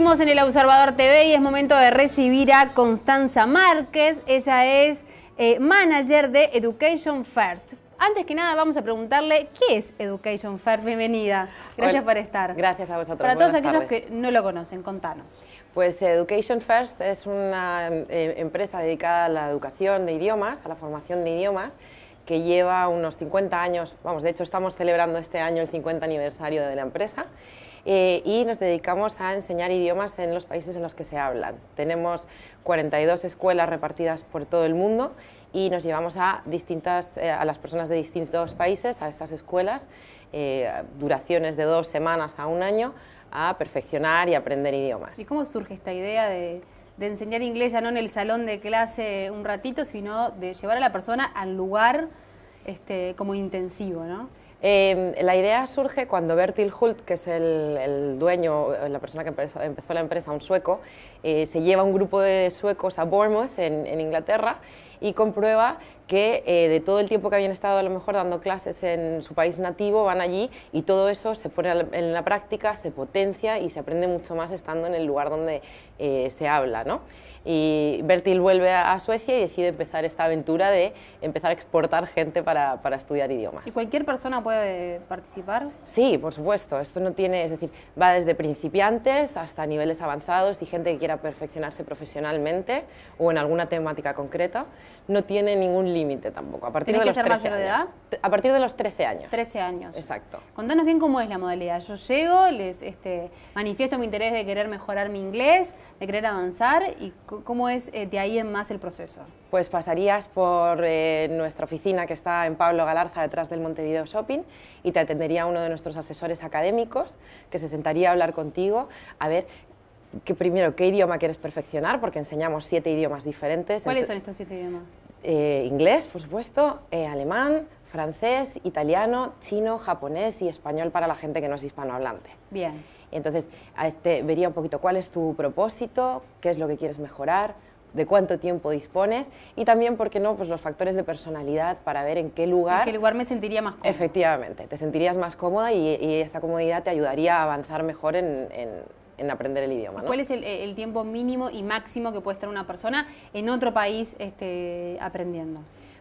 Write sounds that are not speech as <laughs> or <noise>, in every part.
Seguimos en el Observador TV y es momento de recibir a Constanza Márquez. Ella es eh, manager de Education First. Antes que nada, vamos a preguntarle qué es Education First. Bienvenida. Gracias por estar. Gracias a vosotros. Para todos aquellos que no lo conocen, contanos. Pues Education First es una eh, empresa dedicada a la educación de idiomas, a la formación de idiomas, que lleva unos 50 años, vamos, de hecho estamos celebrando este año el 50 aniversario de la empresa eh, y nos dedicamos a enseñar idiomas en los países en los que se hablan. Tenemos 42 escuelas repartidas por todo el mundo y nos llevamos a, distintas, eh, a las personas de distintos países a estas escuelas, eh, duraciones de dos semanas a un año, a perfeccionar y aprender idiomas. ¿Y cómo surge esta idea de, de enseñar inglés ya no en el salón de clase un ratito, sino de llevar a la persona al lugar este, como intensivo, ¿no? Eh, la idea surge cuando Bertil Hult, que es el, dueño, la persona que empezó, la empresa, un sueco, eh, se lleva un grupo de suecos a Bournemouth, en, Inglaterra, y comprueba que eh, de todo el tiempo que habían estado a lo mejor dando clases en su país nativo, van allí y todo eso se pone en la práctica, se potencia y se aprende mucho más estando en el lugar donde se habla. ¿no? Y Bertil vuelve a Suecia y decide empezar esta aventura de empezar a exportar gente para, para, estudiar idiomas. ¿Y cualquier persona puede participar? Sí, por supuesto. Esto no tiene, es decir, va desde principiantes hasta niveles avanzados y gente que quiera perfeccionarse profesionalmente o en alguna temática concreta. No tiene ningún límite tampoco. A partir de los ser mayor de edad? A partir de los 13 años. 13 años. Exacto. Contanos bien cómo es la modalidad. Yo llego, les este, manifiesto mi interés de querer mejorar mi inglés, de querer avanzar y ¿Cómo es eh, de ahí en más el proceso? Pues pasarías por eh, nuestra oficina que está en Pablo Galarza, detrás del Montevideo Shopping, y te atendería uno de nuestros asesores académicos que se sentaría a hablar contigo, a ver que primero qué idioma quieres perfeccionar, porque enseñamos siete idiomas diferentes. ¿Cuáles son estos siete idiomas? Eh, inglés, por supuesto, alemán, francés, italiano, chino, japonés y español para la gente que no es hispanohablante. Bien. Entonces, a este, vería un poquito cuál es tu propósito, qué es lo que quieres mejorar, de cuánto tiempo dispones y también, ¿por qué no?, pues los factores de personalidad para ver en qué lugar... En qué lugar me sentiría más cómoda. Efectivamente, te sentirías más cómoda y, esta comodidad te ayudaría a avanzar mejor en, aprender el idioma. ¿Cuál es el, tiempo mínimo y máximo que puede estar una persona en otro país este, aprendiendo?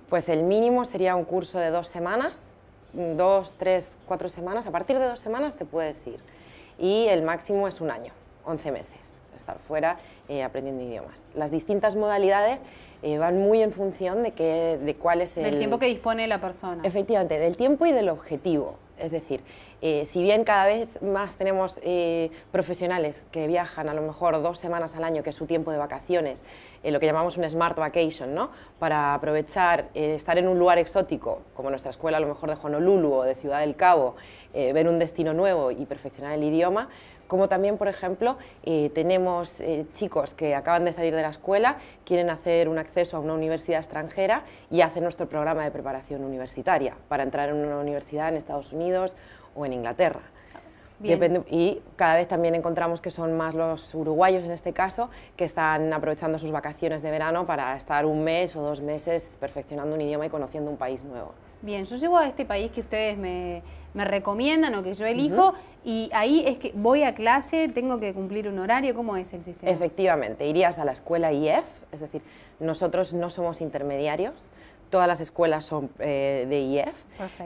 Pues el mínimo sería un curso de dos semanas, dos, tres, cuatro semanas. A partir de dos semanas te puedes ir y el máximo es un año, 11 meses, estar fuera eh, aprendiendo idiomas. Las distintas modalidades eh, van muy en función de, que, de cuál es el... Del tiempo que dispone la persona. Efectivamente, del tiempo y del objetivo. Es decir, eh, si bien cada vez más tenemos profesionales que viajan a lo mejor dos semanas al año, que es su tiempo de vacaciones, lo que llamamos un smart vacation, ¿no? para aprovechar, estar en un lugar exótico, como nuestra escuela a lo mejor de Honolulu o de Ciudad del Cabo, ver un destino nuevo y perfeccionar el idioma, como también, por ejemplo, eh, tenemos eh, chicos que acaban de salir de la escuela, quieren hacer un acceso a una universidad extranjera y hacen nuestro programa de preparación universitaria para entrar en una universidad en Estados Unidos o en Inglaterra. y cada vez también encontramos que son más los uruguayos en este caso que están aprovechando sus vacaciones de verano para estar un mes o dos meses perfeccionando un idioma y conociendo un país nuevo. Bien, yo llego a este país que ustedes me, recomiendan o que yo elijo y ahí es que voy a clase, tengo que cumplir un horario, ¿cómo es el sistema? Efectivamente, irías a la escuela IEF, es decir, nosotros no somos intermediarios, todas las escuelas son eh, de IEF,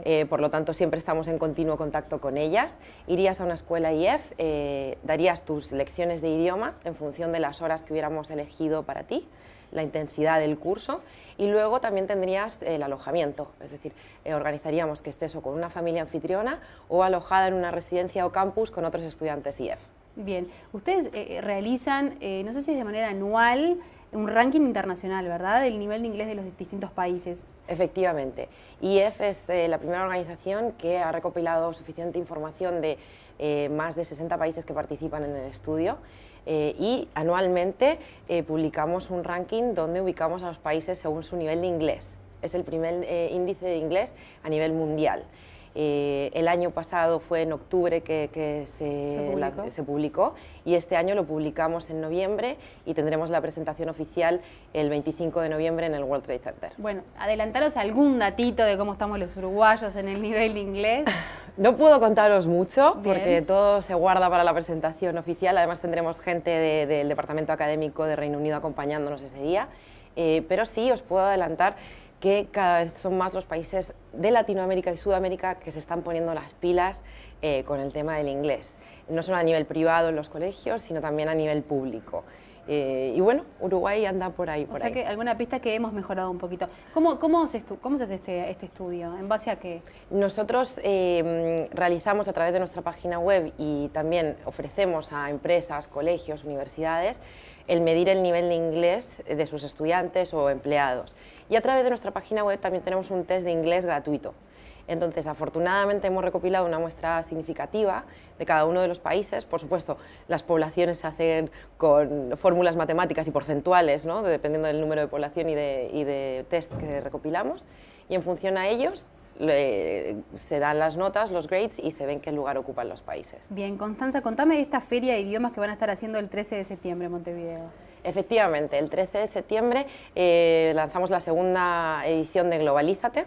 eh, por lo tanto siempre estamos en continuo contacto con ellas. Irías a una escuela IEF, eh, darías tus lecciones de idioma en función de las horas que hubiéramos elegido para ti la intensidad del curso y luego también tendrías el alojamiento, es decir, eh, organizaríamos que estés o con una familia anfitriona o alojada en una residencia o campus con otros estudiantes IEF. Bien, ustedes realizan, no sé si es de manera anual, un ranking internacional, ¿verdad?, del nivel de inglés de los distintos países. Efectivamente. IEF es la primera organización que ha recopilado suficiente información de más de 60 países que participan en el estudio eh, y anualmente eh, publicamos un ranking donde ubicamos a los países según su nivel de inglés. Es el primer eh, índice de inglés a nivel mundial. Eh, el año pasado fue en octubre que, se, publicó? y este año lo publicamos en noviembre y tendremos la presentación oficial el 25 de noviembre en el World Trade Center. Bueno, adelantaros algún datito de cómo estamos los uruguayos en el nivel de inglés. <laughs> No puedo contaros mucho porque todo se guarda para la presentación oficial. Además tendremos gente del Departamento Académico de Reino Unido acompañándonos ese día. Eh, pero sí os puedo adelantar que cada vez son más los países de Latinoamérica y Sudamérica que se están poniendo las pilas eh, con el tema del inglés, no solo a nivel privado en los colegios, sino también a nivel público. Eh, y bueno, Uruguay anda por ahí. Por o sea que alguna pista que hemos mejorado un poquito. ¿Cómo, cómo, se, cómo se hace este, este, estudio? ¿En base a qué? Nosotros eh, realizamos a través de nuestra página web y también ofrecemos a empresas, colegios, universidades el medir el nivel de inglés de sus estudiantes o empleados. Y a través de nuestra página web también tenemos un test de inglés gratuito. Entonces, afortunadamente hemos recopilado una muestra significativa de cada uno de los países. Por supuesto, las poblaciones se hacen con fórmulas matemáticas y porcentuales, ¿no? dependiendo del número de población y de, y de test que recopilamos. Y en función a ellos, se dan las notas, los grades y se ven qué lugar ocupan los países. Bien, Constanza, contame de esta feria de idiomas que van a estar haciendo el 13 de septiembre en Montevideo. Efectivamente, el 13 de septiembre eh, lanzamos la segunda edición de Globalízate.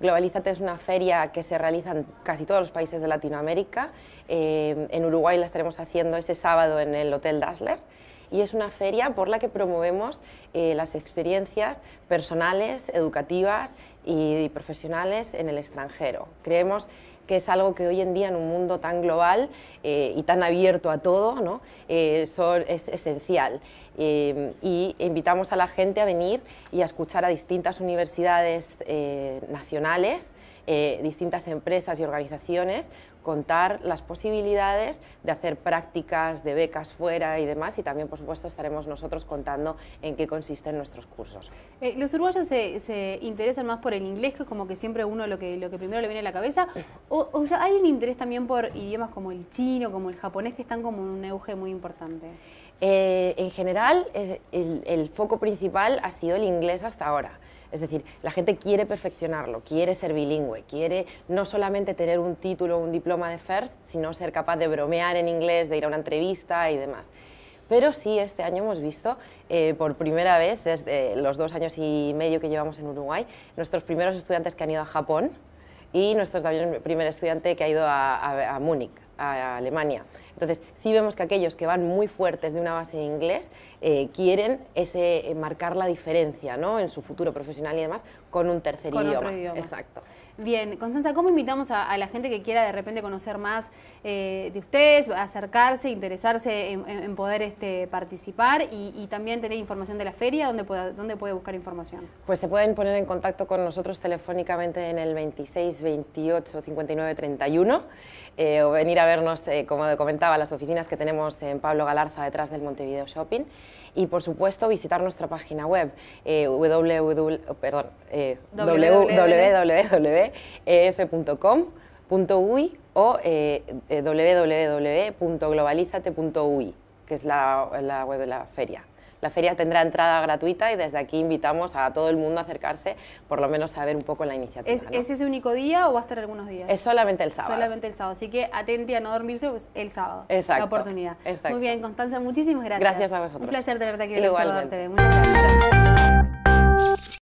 Globalízate es una feria que se realiza en casi todos los países de Latinoamérica. Eh, en Uruguay la estaremos haciendo ese sábado en el Hotel Dassler y es una feria por la que promovemos eh, las experiencias personales, educativas y profesionales en el extranjero. Creemos que es algo que hoy en día en un mundo tan global eh, y tan abierto a todo ¿no? Eh, es esencial. y invitamos a la gente a venir y a escuchar a distintas universidades nacionales eh, distintas empresas y organizaciones contar las posibilidades de hacer prácticas de becas fuera y demás y también por supuesto estaremos nosotros contando en qué consisten nuestros cursos. Eh, ¿Los uruguayos se, interesan más por el inglés que como que siempre uno lo que, lo que primero le viene a la cabeza? ¿O, o hay un interés también por idiomas como el chino, como el japonés que están como un auge muy importante? Eh, en general el foco principal ha sido el inglés hasta ahora. Es decir, la gente quiere perfeccionarlo, quiere ser bilingüe, quiere no solamente tener un título o un diploma de FIRST, sino ser capaz de bromear en inglés, de ir a una entrevista y demás. Pero sí, este año hemos visto eh, por primera vez, desde los dos años y medio que llevamos en Uruguay, nuestros primeros estudiantes que han ido a Japón y nuestro primer estudiante que ha ido a, a Múnich, a Alemania. Entonces, sí vemos que aquellos que van muy fuertes de una base de inglés eh, quieren ese, eh, marcar la diferencia ¿no? en su futuro profesional y demás con un tercer con Otro idioma. Exacto. Bien, Constanza, ¿cómo invitamos a, la gente que quiera de repente conocer más eh, de ustedes, acercarse, interesarse en, poder este, participar y, también tener información de la feria? ¿Dónde puede, ¿Dónde puede buscar información? Pues se pueden poner en contacto con nosotros telefónicamente en el 26 28 59 31 o venir a vernos, eh, como comentaba, las oficinas que tenemos en Pablo Galarza detrás del Montevideo Shopping y por supuesto visitar nuestra página web eh, eh, o eh, www.globalizate.ui, que es la web de la feria. La feria tendrá entrada gratuita y desde aquí invitamos a todo el mundo a acercarse, por lo menos a ver un poco la iniciativa. ¿Es, ese único día o va a estar algunos días? Es solamente el sábado. Solamente el sábado, así que atente a no dormirse pues, el sábado. Exacto. La oportunidad. Muy bien, Constanza, muchísimas gracias. Gracias a vosotros. Un placer tenerte aquí en el. Muchas gracias.